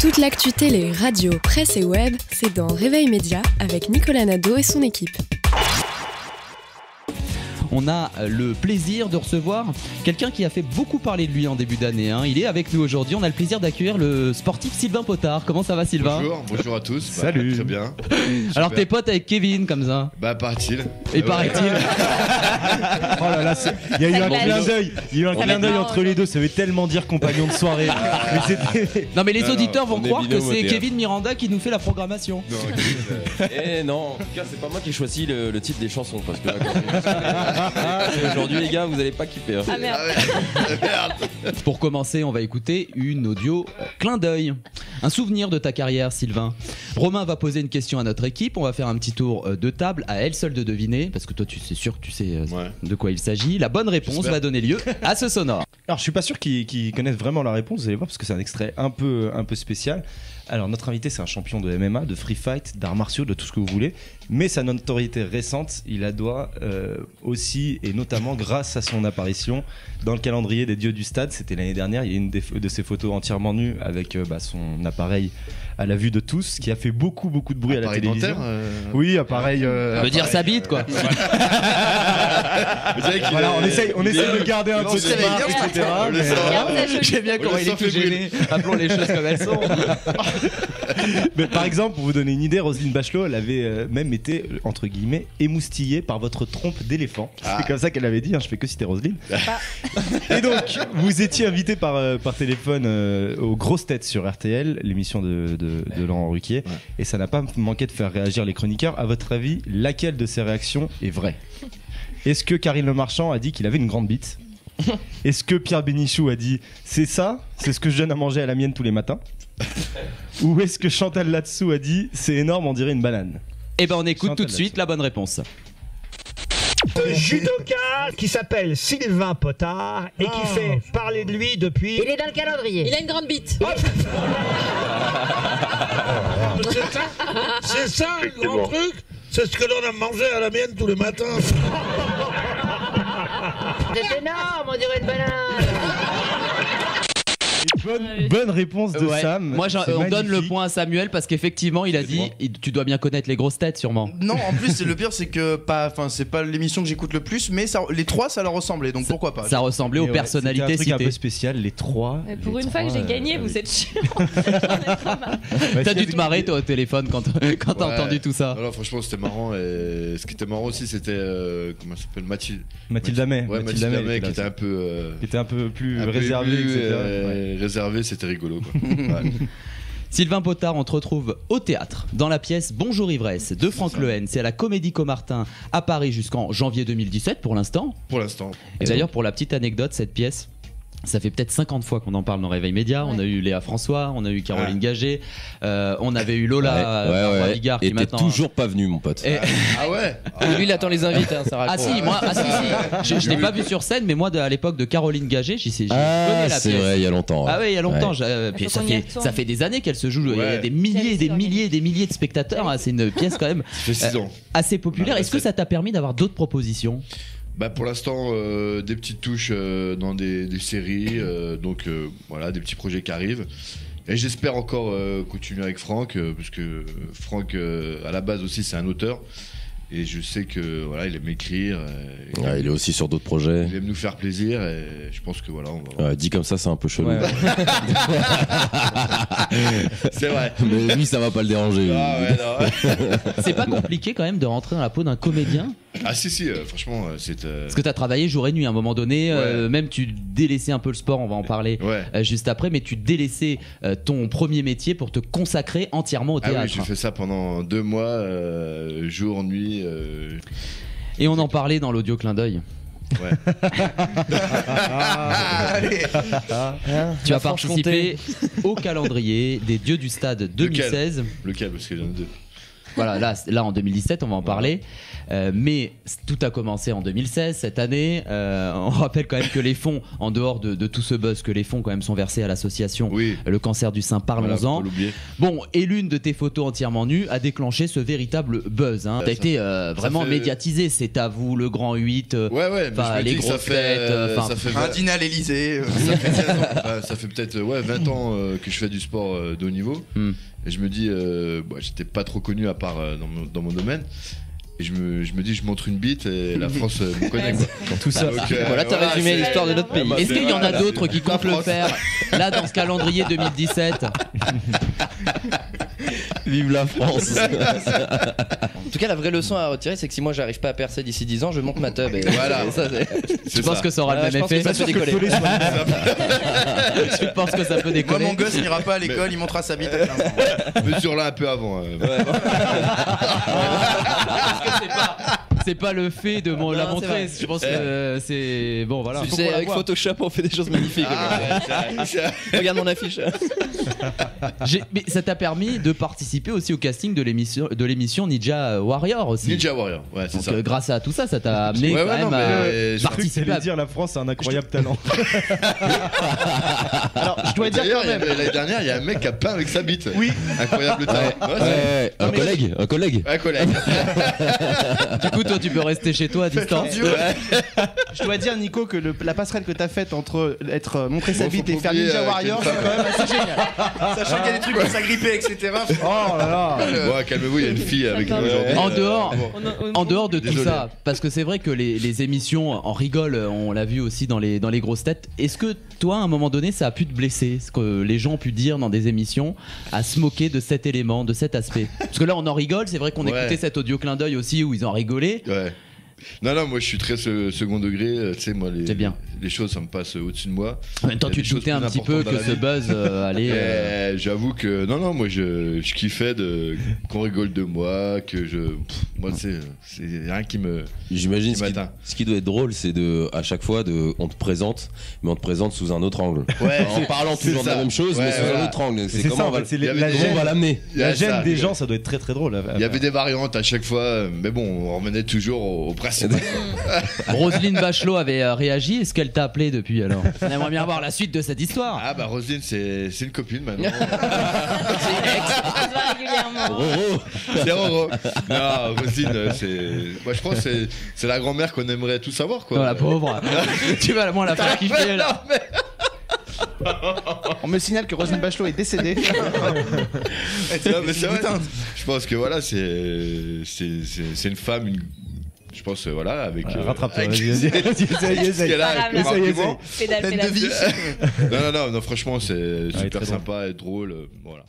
Toute l'actu télé, radio, presse et web, c'est dans Réveil Média avec Nicolas Nadeau et son équipe. On a euh, le plaisir de recevoir quelqu'un qui a fait beaucoup parler de lui en début d'année. hein. Il est avec nous aujourd'hui. On a le plaisir d'accueillir le sportif Sylvain Potard. Comment ça va, Sylvain? Bonjour, bonjour à tous. Bah, Salut. très bien. Alors, t'es pote avec Kevin, comme ça? Bah, paraît-il. Et Ouais. paraît-il? Oh là là, il y a eu un clin d'œil. Il y a eu un clin d'œil entre les deux. Ça veut tellement dire compagnon de soirée. Mais c'était. Non, mais les Non, non, auditeurs vont croire que c'est. Kevin Miranda qui nous fait la programmation. Non, Kevin, euh, Eh non, en tout cas, c'est pas moi qui ai choisi le, le titre des chansons parce que là, quand- aujourd'hui, les gars, vous allez pas kiffer. hein. Ah merde. ah. Pour commencer, on va écouter une audio euh, clin d'œil. Un souvenir de ta carrière, Sylvain. Romain va poser une question à notre équipe. On va faire un petit tour euh, de table à elle seule de deviner, parce que toi, tu sais sûr que tu sais euh, Ouais. de quoi il s'agit. La bonne réponse J'espère. va donner lieu à ce sonore. Alors, je suis pas sûr qu'ils connaissent vraiment la réponse. Vous allez voir parce que c'est un extrait un peu, un peu spécial. Alors, notre invité, c'est un champion de MMA, de free fight, d'arts martiaux, de tout ce que vous voulez. Mais sa notoriété récente, il la doit euh, aussi et notamment grâce à son apparition dans le calendrier des dieux du stade. C'était l'année dernière. Il y a une des- de ses photos entièrement nues avec euh, bah, son appareil à la vue de tous, qui a fait beaucoup, beaucoup de bruit à la Appareil télévision. dentaire, euh, Oui, appareil. euh, On veut dire sa bite, quoi. Vous savez qu'il Voilà, est- on essaye, on essaye de garder un peu de etc. J'aime bien comment il est tout gêné. Appelons les choses comme elles sont. Mais par exemple, pour vous donner une idée, Roselyne Bachelot, elle avait euh, même été, entre guillemets, émoustillée par votre trompe d'éléphant. Ah. C'est comme ça qu'elle avait dit, hein, je fais que citer Roselyne. Et donc, vous étiez invité par, euh, par téléphone euh, aux grosses têtes sur RTL, l'émission de, de, de Laurent Ruquier, Ouais. et ça n'a pas manqué de faire réagir les chroniqueurs. À votre avis, laquelle de ces réactions est vraie? Est-ce que Karine Le Marchand a dit qu'il avait une grande bite? Est-ce que Pierre Bénichou a dit c'est ça, c'est ce que je donne à manger à la mienne tous les matins Ou est-ce que Chantal Latsou a dit c'est énorme, on dirait une banane Eh ben, on écoute Chantal tout de suite la bonne réponse. judoka qui s'appelle Sylvain Potard et qui fait parler de lui depuis. Il est dans le calendrier. Il a une grande bite. C'est ça le grand truc C'est ce que l'on a mangé à la mienne tous les matins. C'est énorme, on dirait une banane. Bonne, bonne réponse de Ouais. Sam. Moi, on donne le point à Samuel parce qu'effectivement, il a dit il- Tu dois bien connaître les grosses têtes, sûrement. Non, en plus, c'est le pire, c'est que pas, enfin, c'est pas l'émission que j'écoute le plus, mais ça, les trois, ça leur ressemblait, donc pourquoi pas. Ça ressemblait aux ouais, personnalités c'était un truc un peu spécial, les trois. Mais pour les une fois que j'ai euh, gagné, vous êtes chiant. Ouais, T'as dû te marrer, toi, au téléphone quand, quand t'as Ouais. entendu tout ça. Non, franchement, c'était marrant. Et ce qui était marrant aussi, c'était. euh, comment elle s'appelle Mathilde. Mathilde Amet. Ouais, Mathilde Amet, qui était un peu. euh, Qui était un peu plus un peu réservé, ému, etc. c'était rigolo. Quoi. Ouais. Sylvain Potard, on te retrouve au théâtre, dans la pièce Bonjour Ivresse de Franck Lehen. C'est à la Comédie Comartin à Paris jusqu'en janvier 2017 pour l'instant. Pour l'instant. Et d'ailleurs, pour la petite anecdote, cette pièce. Ça fait peut-être 50 fois qu'on en parle dans Réveil Média. On a eu Léa François, on a eu Caroline Ouais. Gagé, euh, on avait eu Lola euh, Barbara Ligard, qui Et maintenant. toujours pas venu, mon pote. Et- Ah ouais Lui, il attend les invités, hein, ça Ah si, moi, ah, si, si. Je, je l'ai pas vu sur scène, mais moi, de- à l'époque de Caroline Gagé, j'y sais, Ah, c'est vrai, il y a longtemps. Ah ouais, il y a longtemps. Ouais. euh, puis ça fait, ça fait des années qu'elle se joue. Il y a Ouais. des milliers, et des milliers, et des milliers de spectateurs. hein, C'est une pièce quand même Ça fait 6 Euh, assez populaire. Ouais, Est-ce que ça t'a permis d'avoir d'autres propositions? Bah pour l'instant, euh, des petites touches euh, dans des, des séries, euh, donc euh, voilà, des petits projets qui arrivent. Et j'espère encore euh, continuer avec Franck, euh, parce que Franck, euh, à la base aussi, c'est un auteur. Et je sais que voilà, il aime écrire, il, Ouais, aime, il est aussi sur d'autres projets. il aime nous faire plaisir. Et je pense que voilà, on va voir. Ouais, dit comme ça, c'est un peu chelou. Ouais. C'est vrai. Mais lui, ça va pas le déranger. Ah. C'est pas compliqué quand même de rentrer dans la peau d'un comédien Ah si si, euh, franchement, euh, c'est. euh, Parce que t'as travaillé jour et nuit à un moment donné. euh, même tu délaissais un peu le sport, on va en parler Ouais. euh, juste après, mais tu délaissais euh, ton premier métier pour te consacrer entièrement au Ah théâtre. oui, j'ai fait ça pendant deux mois, euh, jour, nuit. euh, Et on en parlait dans l'audio clin d'œil. ouais. Tu as participé au calendrier des dieux du stade 2016. Lequel? Parce qu'il y en a deux. Voilà, là, là en 2017, on va en parler. Euh, mais tout a commencé en 2016, cette année. Euh, on rappelle quand même que les fonds, en dehors de, de tout ce buzz, que les fonds quand même sont versés à l'association Oui. Le Cancer du Sein, Voilà, parlons-en. l'oublier. Bon, et l'une de tes photos entièrement nues a déclenché ce véritable buzz. Hein. T'as été euh, vraiment fait- médiatisé. C'est à vous, le grand 8. euh, Ouais, ouais, mais Enfin, je me les dis que ça grosses euh, enfin, ça fait Un dîner à l'Elysée. ça fait 16 ans. Enfin, ça fait peut-être ouais, 20 ans euh, que je fais du sport euh, de haut niveau. Hmm. Et je me dis, euh, bah, j'étais pas trop connu à part euh, dans, mon, dans mon domaine. Et je me, je me dis, je montre une bite et la France euh, me connaît. Quoi. Tout ça. Donc, euh, Voilà, t'as résumé c'est- l'histoire de notre pays. Est-ce qu'il y en a voilà, d'autres qui comptent le France. faire là dans ce calendrier 2017 Vive la France tout cas, la vraie leçon à retirer, c'est que si moi j'arrive pas à percer d'ici 10 ans, je monte ma tub. Et Voilà. et ça, penses ça. que ça aura Ah, le je même pense que effet ça peut décoller. Tu penses que ça peut Moi, décoller mon gosse n'ira pas à l'école, il montrera sa bite à 15 ans. Mesure-la un peu avant. euh. Parce que c'est pas, c'est pas le fait de mon- la Non, c'est montrer. vrai. Je pense que euh, c'est bon, voilà. Tu Faut sais, qu'on la avec. Photoshop, on fait des choses magnifiques. Ah, c'est- c'est- Regarde mon affiche. J'ai- Mais ça t'a permis de participer aussi au casting de l'émission, de l'émission Ninja Warrior aussi. Ninja Warrior, ouais, c'est Donc, ça. euh, grâce à tout ça, ça t'a amené Ouais, quand ouais, même non, mais, à euh, je que participer à dire la France a un incroyable talent. Alors, je dois dire D'ailleurs, quand il y même. avait- l'année dernière, il y a un mec qui a peint avec sa bite. Oui. Incroyable talent. Ouais, c'est- Ouais, un collègue, un collègue. Un collègue. Du coup, toi, tu peux rester chez toi à distance. Je dois dire, Nico, que le- la passerelle que t'as faite entre être euh, montrer sa Bon, faut bite et pas faire oublier, Ninja euh, Warrior, quelle c'est quand même assez génial. Sachant qu'il y a des trucs comme s'agripper, etc. Oh là là. Ouais, calmez-vous, il y a une fille avec nous aujourd'hui. En Euh, dehors, en dehors de tout Désolé. ça, parce que c'est vrai que les, les émissions en rigolent, on l'a vu aussi dans les, dans les grosses têtes. Est-ce que toi, à un moment donné, ça a pu te blesser Ce que les gens ont pu dire dans des émissions, à se moquer de cet élément, de cet aspect? Parce que là, on en rigole, c'est vrai qu'on Ouais. écoutait cet audio clin d'œil aussi où ils en rigolaient. Ouais. Non, non, moi je suis très se- second degré. euh, Tu sais, moi, les, C'est bien. les choses, ça me passe au-dessus de moi. En même temps, Il y a tu des te doutais un plus petit peu importantes que dans ce la vie. buzz euh, allait. euh, Et J'avoue que non, non, moi je, je kiffais de, qu'on rigole de moi, que je. pff, moi, tu sais, c'est rien qui me. J'imagine ce qui, m'atteint. ce qui doit être drôle, c'est de à chaque fois de on te présente, mais on te présente sous un autre angle. Ouais, en parlant c'est toujours de la ça. même chose, mais sous voilà. un autre angle. C'est C'est ça, comment en on va, fait, c'est il y avait la des- comment on gêne, va l'amener. Il y a la gêne ça, des gens, ça doit être très très drôle. à- à Il y avait des variantes à chaque fois, mais bon, on revenait toujours au, au principe. Roselyne Bachelot avait euh, réagi. Est-ce qu'elle t'a appelé depuis alors On aimerait bien voir la suite de cette histoire. Ah bah Roselyne, c'est c'est une copine maintenant. Roro. c'est Roro. Non, Roselyne, c'est. Moi je pense que c'est- c'est la grand-mère qu'on aimerait tous savoir quoi. Oh, la pauvre. tu vas moins la faire kiffer là. On me signale que Roselyne Bachelot est décédée. Non, mais c'est vrai. Je pense que voilà, c'est c'est c'est- c'est une femme, une. Je pense euh, voilà avec. Voilà, euh, rattrape-toi, avec- vas-y, vas-y, vas-y, essaye. Pédale, pédale. vie. Non non non, non franchement c'est super sympa et drôle, euh, voilà.